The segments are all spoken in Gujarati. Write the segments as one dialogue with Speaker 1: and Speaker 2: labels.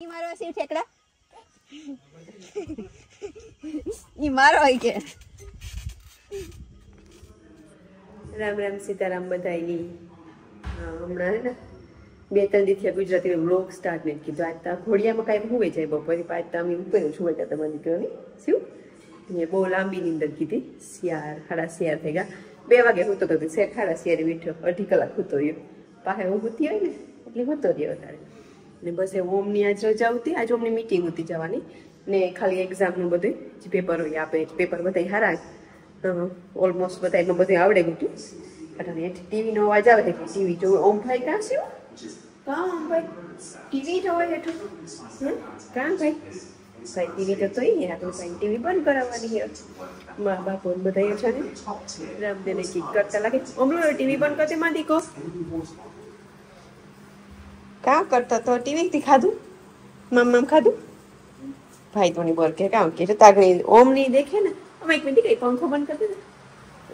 Speaker 1: ઈ મારો હોય કે? રામ રામ સીતારામ બધાયની. હમણાં બે ત્રણ દિવસથી ગુજરાતી વ્લોગ સ્ટાર્ટ કીધું. આજ ઘોડિયામાં કાંઈ હુવે જાય બપોરે પાંચ તો અમે ઉપર છું હતા તમારી દીકરાની શું? બહુ લાંબી નીંદર કીધી. શિયાર ખાડા શિયાર થઈ ગયા. બે વાગે હું તો શેર સાડા શિયારે બેઠો અઢી કલાક હુતો રહ્યો. પાસે હું હોતી હોય ને, એટલે હુતો રહ્યો તારે ને બસ એ ઓમની આજ રજા હતી આજ ઓમની મીટિંગ હતી જવાની. ને ખાલી એક્ઝામનું બધું જે પેપર હોય આપે પેપર બધા હારા ઓલમોસ્ટ બધા એમાં બધું. આવડે ગયું અને હેઠ ટીવીનો અવાજ આવે એટલે ટીવી જોવે. ઓમ ભાઈ કાં શું કાં ઓમ ભાઈ. ટીવી જોવે હેઠું? કાં ભાઈ? ભાઈ ટીવી તો તોય આપણે ભાઈ ટીવી બંધ કરાવવાની હે મા બાપો ને બધા છે ને. રામદેને કિક કરતા લાગે. હમણાં ટીવી બંધ કરતી માં દીકો કામ કરતો તો ટીવી થી ખાધું? મામ મામ ખાધું? ભાઈ તો બોલ કે કામ કે તાગણી ઓમની દેખે ને? અમે એક મિનિટ કઈ પંખો બંધ કરી દે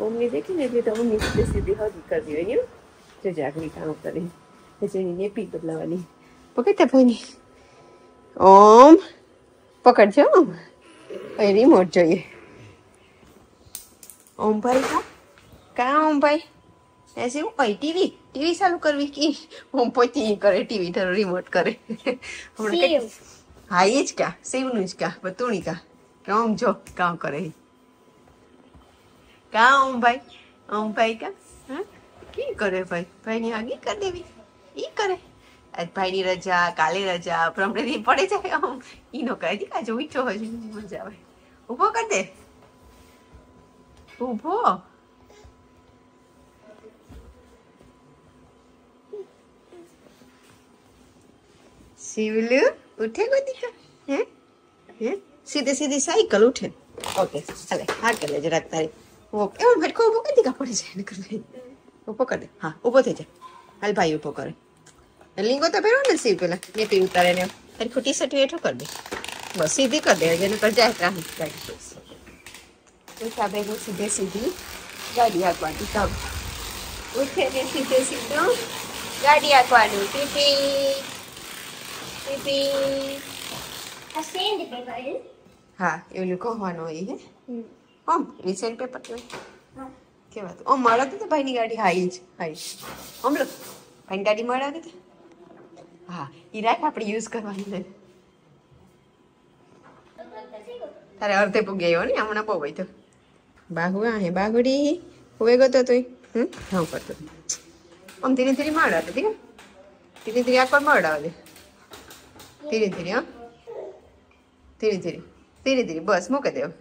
Speaker 1: ઓમની દેખે ને એટલે તો ઓમની સીધી સીધી હજી કરી દે ને જો જાગણી કામ કરી. પછી એની નેપી બદલાવાની. પકડતા ભાઈની. ઓમ. પકડજો અહીં રિમોટ જોઈએ. ઓમ ભાઈ કા કાં ઓમ ભાઈ? એસે હું કઈ? ટીવી? ટીવી ચાલુ કરવી કે? હું પોતી કરે ટીવી ઠર રિમોટ કરે. હમણાં હા એ જ કા સેવનું જ કા બતુણી કા. કામ જો કામ કરે કા ઓમ ભાઈ? ઓમ ભાઈ કા? હા? કી કરે ભાઈ? ભાઈની આગી કર દેવી. ઈ કરે. આજ ભાઈની રજા કાલે રજા પ્રમણે પડે જાય આમ નો કહે દી કાજો ઈઠો હજી મજા આવે. ઊભો કર દે. ઊભો. शिवलू उठे को दिखा हैं हैं सीधे सीधी साइकिल उठे ओके चले हाथ कर ले जरा तारी ઓકે એમ ભટકો ઉભો કરી દીધા પડી જાય નકર નહીં ઉભો કરી દે હા ઉભો થઈ જા હાલ ભાઈ ઉભો કરે લીંગો તો પહેરો ને સીવ પેલા નેપી ઉતારે ને તારી ખોટી સટી હેઠો કરી દે બસ સીધી કરી દે જેને કર જાય ટ્રાફિક ગાડી ઉઠા ભેગું સીધે સીધી ગાડી હાંકવાની કામ ઉઠે ને સીધે સીધું ગાડી હાંકવાનું પીપી પીપી હા એવું કહવાનું હોય હે ઓમ રિસેન્ટ પેપર કેવાય કેવાતું ઓમ મળાતી તો ભાઈની ગાડી હાઈ જ હાઈ ઓમ લો ભાઈની ગાડી મળાતી તો હા ઈ રાખ આપણે યુઝ કરવાની છે તારે અર્ધે પૂગે ગયો ને હમણાં બહુ તો બાહુ આ હે બાગુડી હુએ ગયો તો તું હમ હા કરતો આમ ધીરે ધીરે મળાવે ધીરે ધીરે ધીરે આખો મળાવે દે ધીરે ધીરે હા ધીરે ધીરે ધીરે ધીરે બસ મૂકી દેવ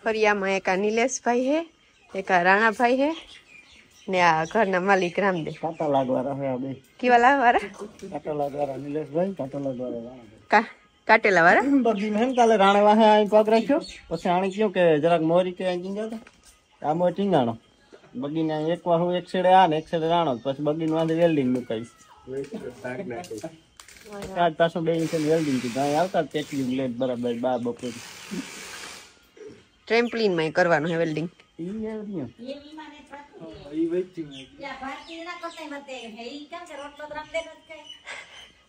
Speaker 1: ફરિયામાં એક આ નિલેશભાઈ હે એક આ રાણાભાઈ હે ને આ ઘરના માલિક રામદેવ.
Speaker 2: કાંટા લાગવાળા હોય બે.
Speaker 1: કેવા લાવવાળા
Speaker 2: કાંટા લાગવાળા નિલેશભાઈ કાંટા લાગવાળા
Speaker 1: કા કાટેલા વાળા?
Speaker 2: બગીમાં હે કાલે રાણે વાહે આઈ પગ રાખ્યો. પછી આણે કહ્યું કે જરાક મોરી કે આઈ ગયા આ મોર ટીંગાણો. બગીને એક વાહુ એક છેડે આ ને એક છેડે રાણો. પછી બગીને વાંધે વેલ્ડિંગ મુકાઈ આજ પાછું બે ઇંચ વેલ્ડિંગ કીધું. અહીં આવતા પેકલિંગ લેટ બરાબર બા બપોર.
Speaker 1: ટ્રેમ્પલિનમાં કરવાનું હે વેલ્ડિંગ.
Speaker 2: ઈ એવું નહીં.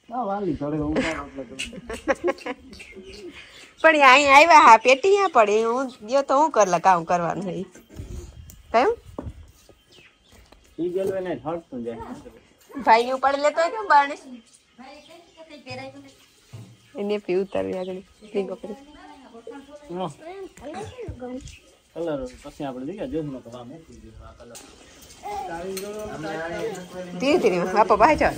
Speaker 2: હા, વાલી જોડે હું કામ એટલે કરું.
Speaker 1: પણ અહીં આવ્યા હા પેટી અહીંયા પડે હું ગયો તો હું કરલા કામ કરવાનું હે કયું
Speaker 2: ઈ ગયેલું એને હટતું જાય
Speaker 1: ભાઈ ની ઉપાડી લેતો હોય કેમ બારણે એને પી ઉતારવી આગળ લીંગો કરી
Speaker 2: હા. કલર પછી આપણે જોઈએ જોઈને તો આ મૂકી દીધું આ કલર
Speaker 1: ધીરે ધીરે આપો બહાર જાવ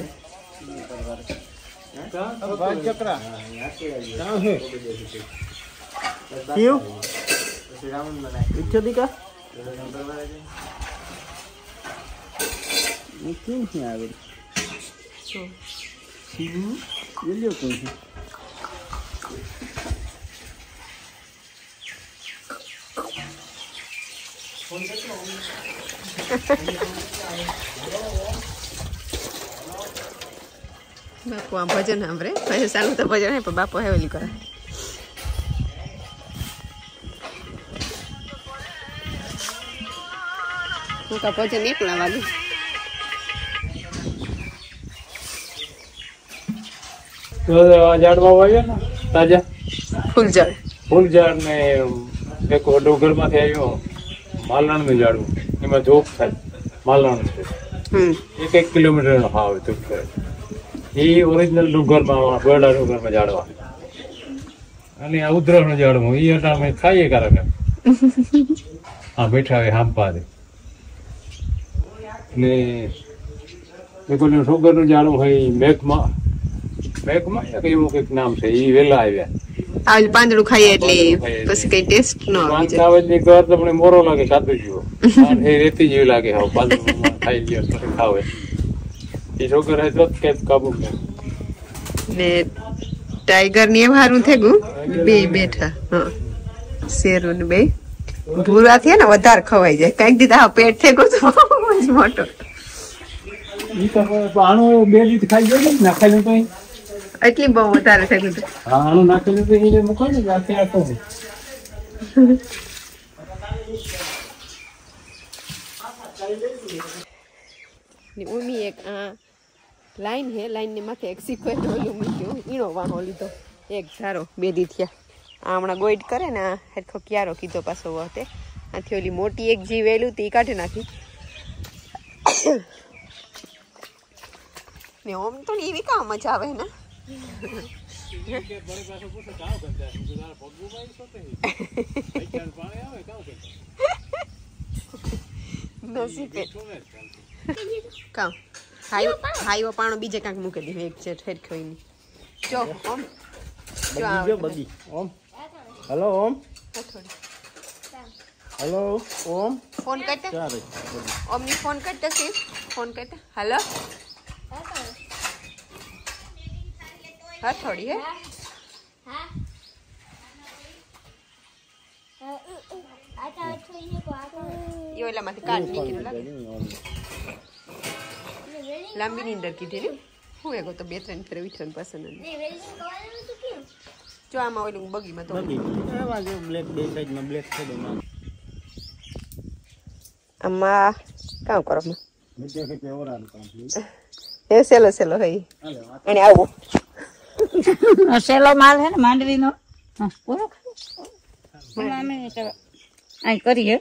Speaker 2: ભાઈ ચક્રા ક્યાં છે કયું ઈચ્છો દીકા એ કેમ છે આવે
Speaker 1: બાપુ આ ભજન સાંભળે પછી ચાલુ તો ભજન હે પણ બાપુ હેવેલી કરે હું કા ભજન એકલા વાગે
Speaker 3: તો આ ઝાડવા વાવ્યા ને તાજા
Speaker 1: ફૂલ જળ
Speaker 3: ફૂલ ઝાડ ને એક ડુંગરમાંથી આવ્યો માલણનું ઝાડવું એમાં ધૂપ થાય. માલણ છે. એક એક કિલોમીટરનો ભાવ ધૂપ થાય. એ ઓરિજિનલ ડુંગરમાં બરડા ડુંગરમાં ઝાડવા અને આ ઉધરસનું ઝાડવું એ અમે ખાઈએ કારણ હા બેઠા હોય હાંપા દે ને ઓલું સુગરનું ઝાડવું હોય મેઘમાં. મેઘમાં? એવું કંઈક નામ છે. એ વેલા આવ્યા.
Speaker 1: આ ઓલું પાંદડું ખાઈએ એટલે પછી કઈ ટેસ્ટ ન આવી જાય.
Speaker 3: આવે ઘર તમને મોરો લાગે ખાધું જીવો. એ રેતી જેવી લાગે હા પાંદડું ખાઈ લ્યો ખાવે. એ છોકરા હે તો કે કાબુ.
Speaker 1: ને ટાઈગર ને હારું થેગું બે બેઠા હા. શેરું ને બે. ભૂરા થયા ને વધારે ખવાઈ જાય. કંઈક દીધા પેટ થેગું તો મોટો.
Speaker 3: ઈ તો હવે બે દીધ ખાઈ ગયો ને નાખેલું તો ઈ.
Speaker 1: એટલી બહુ વધારે થઈ તો
Speaker 3: હા આનું નાખેલું તો એને મૂકો ને તો.
Speaker 1: ને ઉમી એક આ લાઈન હે લાઈન ને માથે એક સિક્વેટ ઓલું મૂક્યું ઈણો વાહો લીધો. એક ઝારો બે દી થયા. આ હમણાં ગોઈડ કરે ને આ હેરખો ક્યારો કીધો પાછો વખતે આથી ઓલી મોટી એક જી વેલું તી કાઢી નાખી. ને ઓમ તો એવી કામ મજા આવે ને? કામ હાઈવો હાઈવો પાણો બીજે કાંક મૂકી દીધું એક છે ઠેરખો એની જો ઓમ જો
Speaker 2: બગી જો બગી Om hello Om hello Om
Speaker 1: phone કરતા
Speaker 2: ચારે
Speaker 1: ઓમની ફોન કરતા છે ફોન કરતા હાલો હા થોડી હે? એ ઓલામાંથી કાઢ નીકળ્યું લાગે. લાંબી નીંદર કીધી ને? હું એગો તો બે ત્રણ ફેર વિઠન પસંદ નથી. જો આમાં ઓલું બગીમાં તો
Speaker 2: બ્લેક બે સાઈડમાં બ્લેક છે
Speaker 1: આમાં કામ કરો. માં
Speaker 2: નીચે ખેંચે ઓરાનું કામ છે.
Speaker 1: એ સેલો સેલો હઈ એને આવું.
Speaker 4: સેલો માલ હે ને માંડવીનો. પૂરો અહીં કરીએ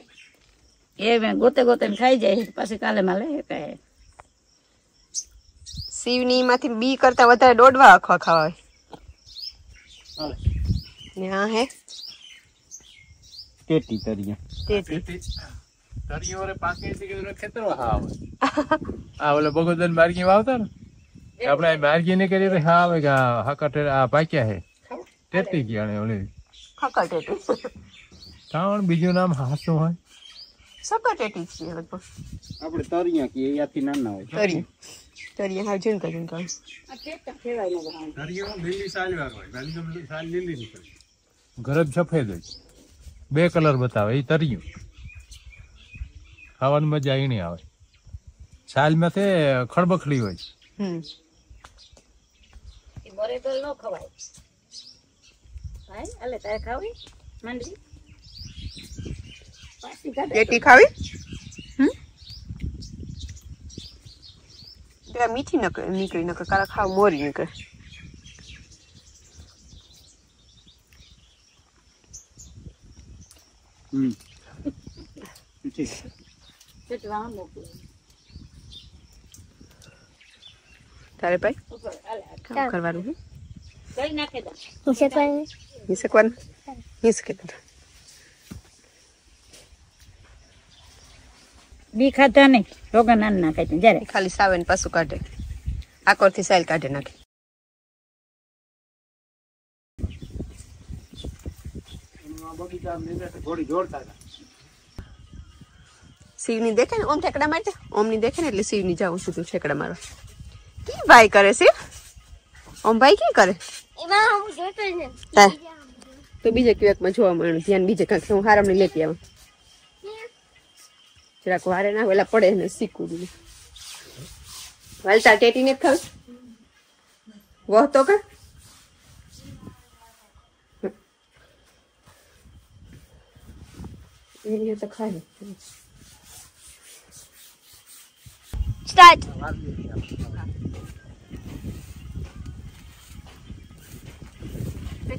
Speaker 4: એ મેં ગોતે ગોતે ખાઈ જાય પછી કાલે માલે કહે
Speaker 1: શિવની માંથી બી કરતા વધારે દોડવા આખવા ખાવા ને હા હે.
Speaker 2: ટેટી તરીયા
Speaker 1: તેથી
Speaker 3: તળિયો રે પાકે છે કે ખેતરો હા આવે આ ઓલા બગોદન માર્ગી વાવતા ને? આપણે આ માર્ગી ને કરી હા આવે કે આ હાકટ આ પાક્યા હે તેતી ગયા ને ઓલી
Speaker 1: ખકટેટી
Speaker 3: કાણ બીજું નામ હાસું હોય
Speaker 1: સકટેટી છે લગભગ
Speaker 2: આપણે તરિયા કે એયાથી નાના હોય
Speaker 1: તરી તરી હા જીણ કરી કામ
Speaker 3: ગરજ સફેદ હોય બે કલર બતાવે એ તરિયું ખાવાની મજા અહીં આવે છાલ માથે ખડબખડી હોય
Speaker 1: હમ
Speaker 4: બરે તો ન ખવાય. ભાઈ અલે તારે ખાવી? માંડવી? પાછી
Speaker 1: ખાવી? પેલા મીઠી નક નીકળી નકર કારા ખાવ મોરી નીકળે.
Speaker 2: હમ.
Speaker 1: તારે ભાઈ? કામ કરવાનું હે
Speaker 4: કઈ નાખે દા
Speaker 1: હિસકવાનું હિસકે
Speaker 4: બી ખાતા નહીં રોગા નાન નાખે છે જ્યારે
Speaker 1: ખાલી સાવે ને પાછું કાઢે આકોરથી સાઈલ કાઢે નાખે
Speaker 2: થોડી જોડતા હતા
Speaker 1: શિવની દેખે ને ઓમ ઠેકડા મારતે ઓમની દેખે ને એટલે શિવની જાઉં છું તું ઠેકડા મારવા કી ભાઈ કરે શિવ ઓમ ભાઈ કી કરે? હે. તો બીજે ક્યાંકમાં જોવા મળ્યું ધ્યાન બીજે કાંક હું હારામને લેતી આવું. જરાક વારે ના વેલા પડે ને શીખવું વાલતા ટેટી ને ખાવ? વહ તો કા એ તો ખાય.
Speaker 5: સ્ટાર્ટ.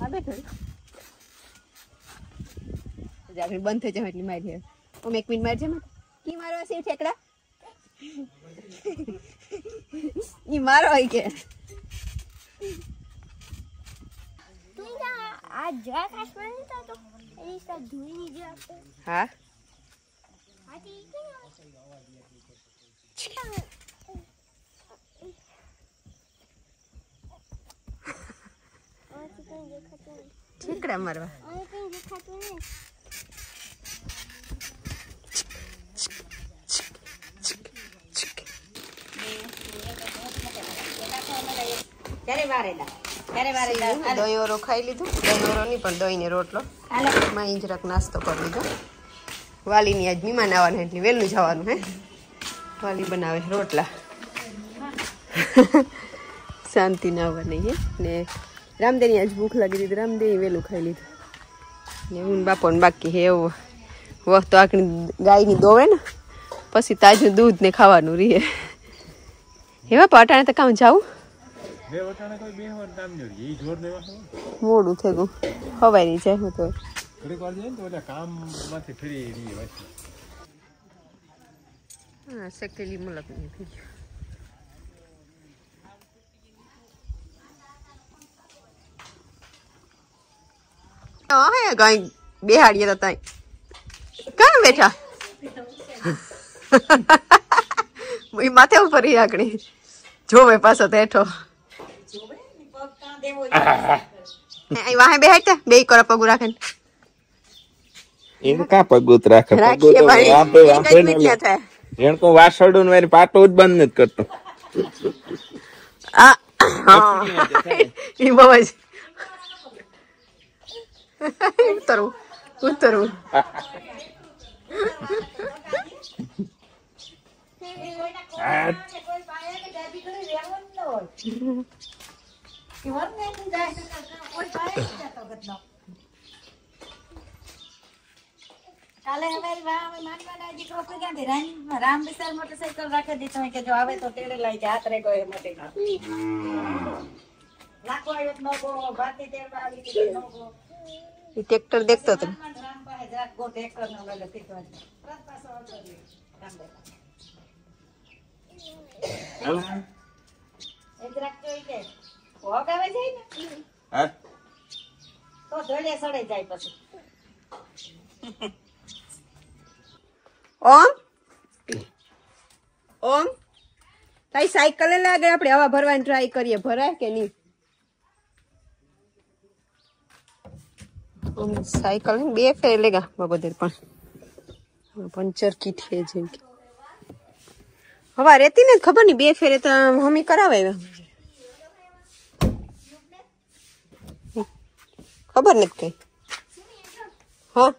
Speaker 1: છે હા બેઠો છે. હજી આપણે બંધ થઈ જાય એટલી મારી ઓમ એક મિનિટ મારજે માં કી મારવા છે ઠેકડા ઈ મારો હોય કે
Speaker 5: તું આ જરા કાશ્મીર નહીં થતો એની સાથે ધૂળની જે આપણે
Speaker 1: હા
Speaker 5: હાથી કઈ
Speaker 1: ઠેકડા મારવા
Speaker 4: ક્યારે વારેલા ક્યારે
Speaker 1: દહીં ઓરો ખાઈ લીધું. દહીં ઓરો નહીં પણ દહીંને રોટલો.
Speaker 4: હાલો.
Speaker 1: ઇંજરાક નાસ્તો કરી લીધો. વાલીની આજ મહેમાન આવવાના એટલે વહેલું જવાનું હે? વાલી બનાવે રોટલા. શાંતિ ના આવવાની હે ને રામદેની આજ ભૂખ લાગી દીધી રામદેવી વહેલું ખાઈ લીધું ને હું બાપો ને બાકી હે એવું વખત તો આખી ગાયની દોવે ને પછી તાજું દૂધ ને ખાવાનું રહીએ એવા પાટાણે તો કામ જાવું
Speaker 3: બે વટાણે કોઈ બે વાર કામ નહીં હોય. એ જોર દેવા હોય.
Speaker 1: મોડું થઈ ગયું હવાઈ નહીં જાય હું તો
Speaker 3: ઘડીક વાર જાય ને તો ઓલા કામમાંથી ફરી રહીએ પાછી.
Speaker 1: હા શેકેલી મલક નહીં થઈ ગયું કઈ બેહાડીએ તો તઈ કાં બેઠા માથે ઉપર આકડી જોવે પાછો બેઠો વાહે બેહાડતા બે કરો પગું રાખે
Speaker 6: એને કા પગૂત રાખે કો વાસડું ને પાટો જ બંધ નથી કરતો
Speaker 1: આ હા ઈ બહુ જ ઉતરવું ઉતરવું
Speaker 4: કાલે અમારી વાહ અમે માનવાના દીકરો ભેગા થી રામ રામ વિશાલ મોટરસાયકલ રાખી દીધો હોય કે જો આવે તો તેડે લઈ જાય હાથ રે ગયો મોટે નાખો આવ્યો તો નો ગો ભાતી તેડવા આવી તો નો ગો
Speaker 1: ટ્રેક્ટર દેખતો હતો.
Speaker 4: એ
Speaker 1: ઓમ? ઓમ? તારી સાયકલ લાગે આપણે હવા ભરવાની ટ્રાય કરીએ ભરાય કે નહીં? સાયકલ બે ફેરે લેગા બગોદર પણ. પંચર કીટ હે જેમ કે. હવા રેતી ને ખબર નહીં બે ફેરે તો મમ્મી કરાવે. ખબર નથી કઈ. હા.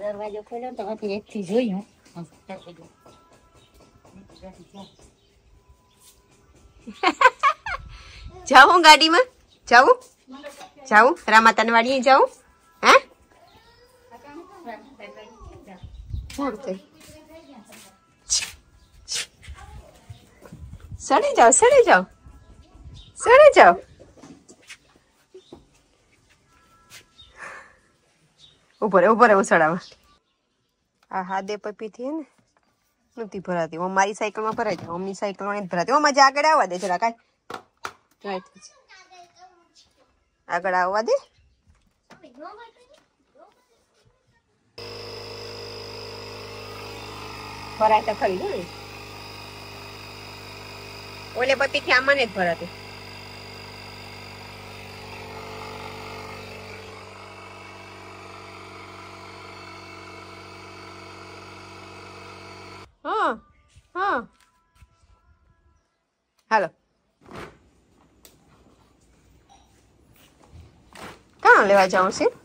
Speaker 4: દરવાજો ખોલ્યો તો જોયું
Speaker 1: જાઉં ગાડીમાં જાઉં જાઉં રામાતાને વાડીએ જાઉં હે મોડું થઈ સડી જાઓ સડી જાઓ સડી જાઓ ઉભો રે ઉભો રે હું સડાવા આ હાદે પપી થી ને નથી ભરાતી હું મારી સાયકલમાં ભરાય છે મમ્મી સાયકલમાં નથી ભરાતી હું મજા આગળ આવવા દે જરા કાંઈ ટ્રાય થશે આગળ આવવા દે. ભરાય તો ખરી ઓલે પતિ થી આમાં જ ભરાતું. ક્યાં લેવા જાઉં છે?